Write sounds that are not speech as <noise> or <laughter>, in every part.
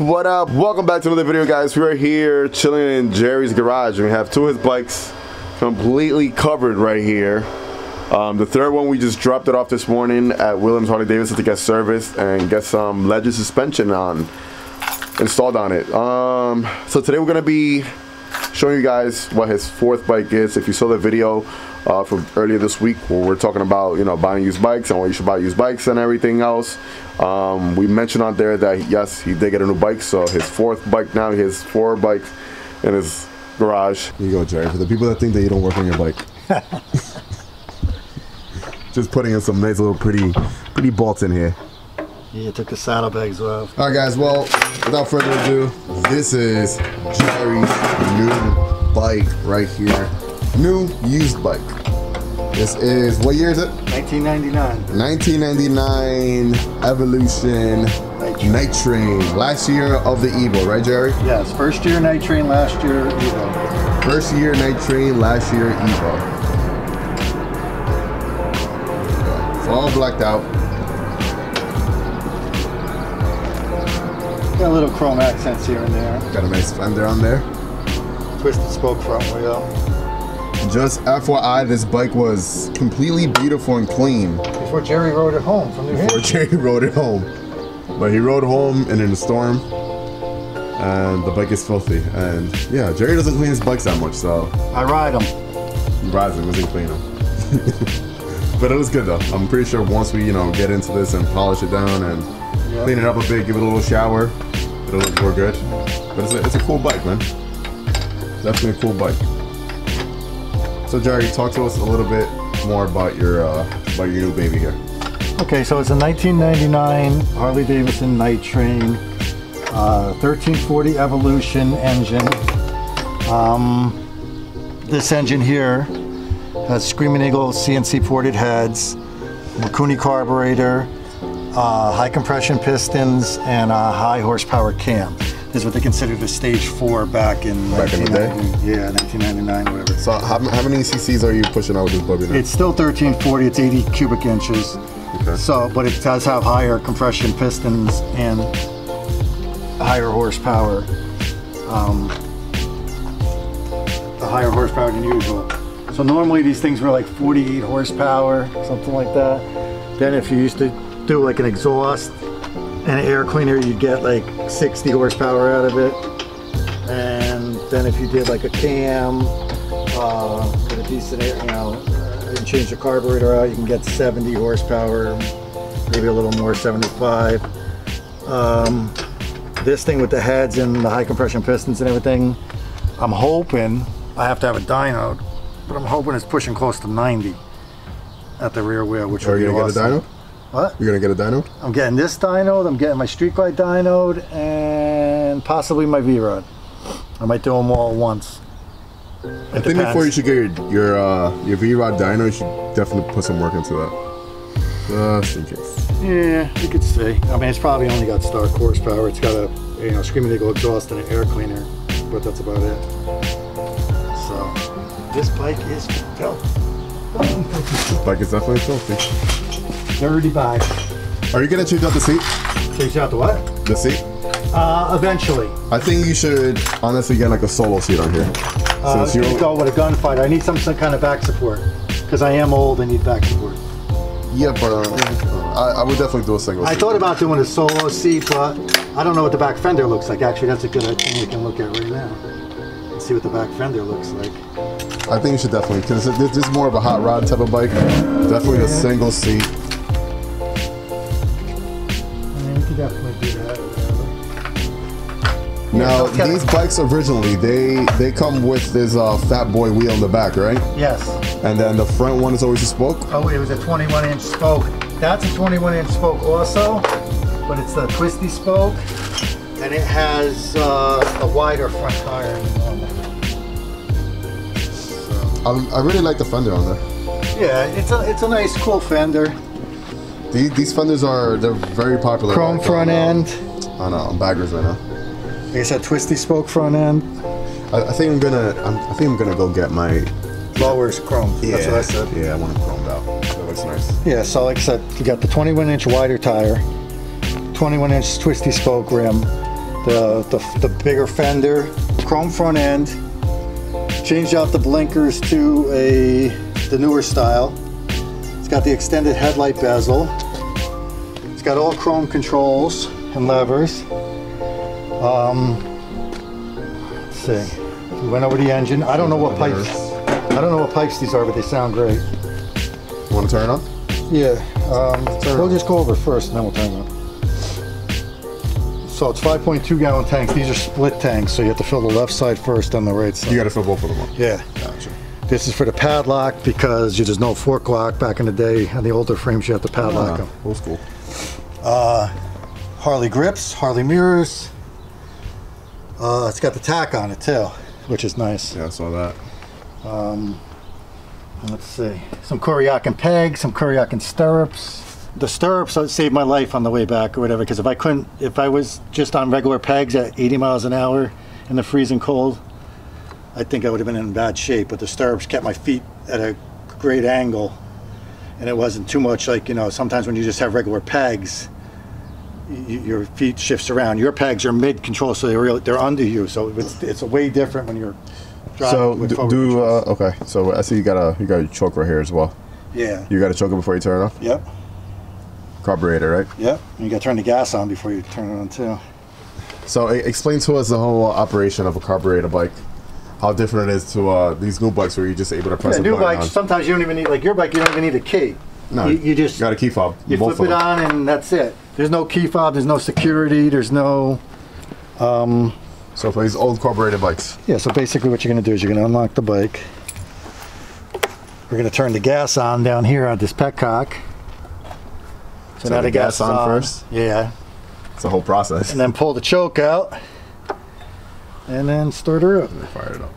What up? Welcome back to another video, guys. We are here chilling in Jerry's garage, we have two of his bikes completely covered right here. Um, the third one, we just dropped it off this morning at Williams Harley Davidson to get serviced and get some Legend suspension on installed on it. Um, so today we're gonna be showing you guys what his fourth bike is. If you saw the video uh, from earlier this week where we're talking about you know buying used bikes and why you should buy used bikes and everything else, um, we mentioned on there that yes, he did get a new bike. So his fourth bike now, he has four bikes in his garage. Here you go, Jerry. For the people that think that you don't work on your bike. <laughs> Just putting in some nice little pretty pretty bolts in here. Yeah, took the saddlebags off. All right, guys. Well, without further ado, this is Jerry's new bike right here. New used bike. This is what year is it? 1999. 1999 Evolution Night Train. Last year of the Evo, right, Jerry? Yes, first year night train, last year Evo. First year Night Train, last year Evo. It's all blacked out. Got a little chrome accents here and there. Got a nice fender on there. Twisted spoke front wheel. Just FYI, this bike was completely beautiful and clean Before Jerry rode it home from New before Hampshire. Jerry <laughs> rode it home. But he rode home and in a storm, and the bike is filthy. And yeah, Jerry doesn't clean his bikes that much, so I ride them. he rides them, doesn't clean them. <laughs> but it was good though. I'm pretty sure once we, you know, get into this and polish it down and Yeah. clean it up a bit, give it a little shower, it'll look more good. But it's a, it's a cool bike, man. Definitely a cool bike. So Jerry, talk to us a little bit more about your uh, about your new baby here. Okay, so it's a 1999 Harley Davidson Night Train, uh, 1340 Evolution engine. Um, this engine here has Screaming Eagle CNC ported heads, Mikuni carburetor, uh, high compression pistons, and a high horsepower cam. This is what they considered a stage four back in Back in the day? Yeah, 1999, whatever. So how, how many CCs are you pushing out with this puppy now? It's still 1340. It's 80 cubic inches. Okay. So, but it does have higher compression pistons and higher horsepower. Um, the higher horsepower than usual. So normally these things were like 48 horsepower, something like that. Then if you used to do like an exhaust and an air cleaner, you'd get like 60 horsepower out of it. And then if you did like a cam uh, with a decent air, you know, and change the carburetor out, you can get 70 horsepower, maybe a little more, 75. Um, this thing with the heads and the high compression pistons and everything, I'm hoping I have to have a dyno, but I'm hoping it's pushing close to 90 at the rear wheel, which Are would you gonna get a dyno? What? You're gonna get a dyno? I'm getting this dynoed, I'm getting my street glide dynoed, and possibly my V-Rod. I might do them all at once. I think before you should get your your, uh, your V-Rod dyno, you should definitely put some work into that. Just in case. Yeah, you could see. I mean, it's probably only got stock horsepower. It's got a you know Screaming Eagle exhaust and an air cleaner, but that's about it. So this bike is filthy. This bike is definitely filthy. Dirty bike. Are you gonna change out the seat? Change out the what? The seat? Uh, eventually. I think you should honestly get like a solo seat on here. Uh, Since you you're go with a gunfighter. I need some, some kind of back support because I am old. I need back support. yeah, but uh, I, I would definitely do a single. I seat. thought about doing a solo seat, but I don't know what the back fender looks like. Actually, that's a good thing we can look at right now. And see what the back fender looks like. I think you should definitely because this, this is more of a hot rod type of bike. Definitely a single seat. I could definitely do that. whatever. Now okay. these bikes originally they they come with this uh, Fat Boy wheel in the back, right? Yes. And then the front one is always a spoke. Oh, it was a 21 inch spoke. That's a 21 inch spoke also, but it's the twisty spoke, and it has uh, a wider front tire than normal. I, I really like the fender on there. Yeah, it's a it's a nice cool fender. These, these fenders are they're very popular. Chrome like, front on, um, end. on, uh, on baggers right now. Like I said, twisty spoke front end. I, I think I'm gonna I'm, I think I'm gonna go get my Lowers chrome. That's what I said. Yeah, I want it chromed out. That looks nice. Yeah, so like I said, you got the 21 inch wider tire, 21 inch twisty spoke rim, the the, the, the bigger fender, chrome front end. Changed out the blinkers to a the newer style. Got the extended headlight bezel. It's got all chrome controls and levers. Um, let's see. We went over the engine. I don't know what pipes. I don't know what pipes these are, but they sound great. You want to turn it on? Yeah. Um, Turn we'll just go over first, and then we'll turn it on. So it's 5.2 gallon tanks. These are split tanks, so you have to fill the left side first, then the right side. You got to fill both of them up. yeah. Gotcha. This is for the padlock because there's no fork lock. Back in the day, on the older frames, you have to padlock them. old school. Harley grips, Harley mirrors. Uh, it's got the tack on it too, which is nice. Yeah, I saw that. Let's see. Some Kuryakyn pegs, some Kuryakyn stirrups. The stirrups uh, saved my life on the way back or whatever, because if I couldn't, if I was just on regular pegs at 80 miles an hour in the freezing cold, I think I would have been in bad shape. But the stirrups kept my feet at a great angle, and it wasn't too much like, you know, sometimes when you just have regular pegs, y- your feet shifts around. Your pegs are mid control, so they're really, they're under you. So it's, it's way different when you're driving So do, do uh, okay. So I see you got a you got a choke right here as well. yeah. You got a choke it before you turn it off. Yep. Carburetor, right? Yep. And you got to turn the gas on before you turn it on too. So explain to us the whole operation of a carburetor bike. How different it is to uh, these new bikes where you're just able to press Yeah, a new bikes. on. Sometimes you don't even need like your bike. You don't even need a key. No, you, you just got a key fob. you flip it on and that's it. There's no key fob. There's no security. There's no. So for these old carburetor bikes, Yeah. So basically, what you're gonna do is you're gonna unlock the bike. We're gonna turn the gas on down here on this petcock. So, Turn now the the gas, gas on is first? Yeah. it's a whole process. And then pull the choke out. And then start her up. Fire it up.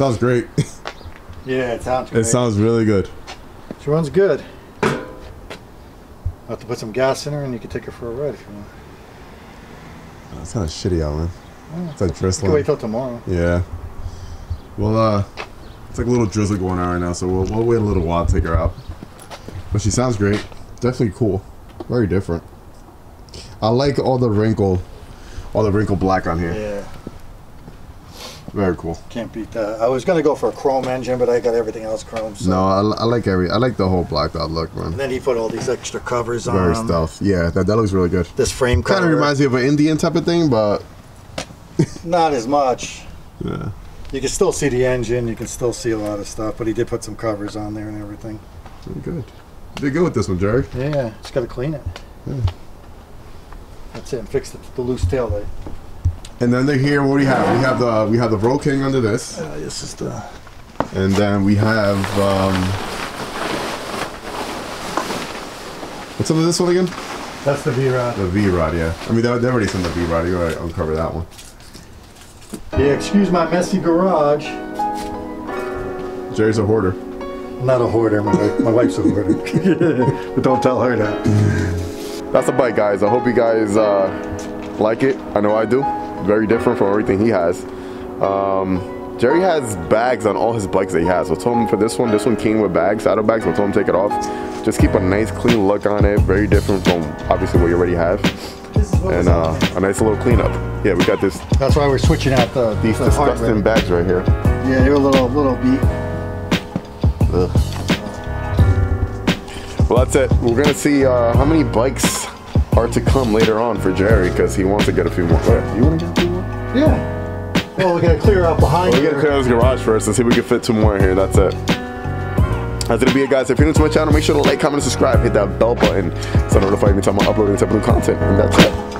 Sounds great. Yeah, it sounds. it sounds really good. She runs good. I'll have to put some gas in her and you can take her for a ride if you want. It's kind of shitty out, man. It's like You can wait drizzling. till tomorrow. Yeah. Well, uh, it's like a little drizzle going on right now, so we'll, we'll wait a little while to take her out. But she sounds great. Definitely cool. Very different. I like all the wrinkle, all the wrinkle black on here. Yeah, Very cool. can't beat that. I was gonna go for a chrome engine, but I got everything else chrome. So. No, I, I like every. I like the whole blacked out look, man. And then he put all these extra covers on. Very stealth. Yeah, that, that looks really good. This frame cover. Kind of reminds me of an Indian type of thing, but <laughs> Not as much. yeah, You can still see the engine. You can still see a lot of stuff, but he did put some covers on there and everything. very good. Did good with this one, Jerry. Yeah, just gotta clean it. Yeah. That's it. And fix the, the loose tail light. And then they here, what do we have? We have the we have the Road King under this, Uh, this is the. and then we have um, what's under this one again? That's the V-Rod. The V Rod, yeah. I mean, they they already sent the V Rod. You already uncover that one. Yeah, excuse my messy garage. Jerry's a hoarder. I'm not a hoarder. My, wife, my wife's a hoarder. <laughs> but don't tell her that. That's a bike, guys. I hope you guys uh, like it. I know I do. Very different from everything he has. Um, Jerry has bags on all his bikes that he has. So told him for this one, this one came with bags, saddle bags. So told him take it off. Just keep a nice clean look on it. Very different from obviously what you already have. This is what And uh, a nice little cleanup. Yeah, we got this That's why we're switching out the these the disgusting bags right here. Yeah, they're a little little beat. Ugh. Well, that's it. We're gonna see uh, how many bikes are to come later on for Jerry because he wants to get a few more. Wait, you want to get a few more? Yeah. Well, we gotta clear out behind Well, we gotta clear out his garage first and see if we can fit two more in here. That's it. That's gonna be it, guys. If you're new to my channel, make sure to like, comment, and subscribe. Hit that bell button so notified every time I upload any type of new content. And that's it.